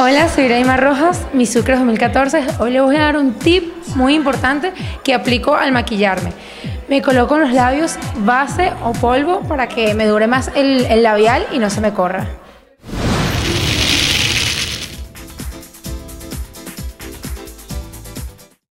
Hola, soy Raima Rojas, mi Sucre 2014. Hoy les voy a dar un tip muy importante que aplico al maquillarme. Me coloco en los labios base o polvo para que me dure más el labial y no se me corra.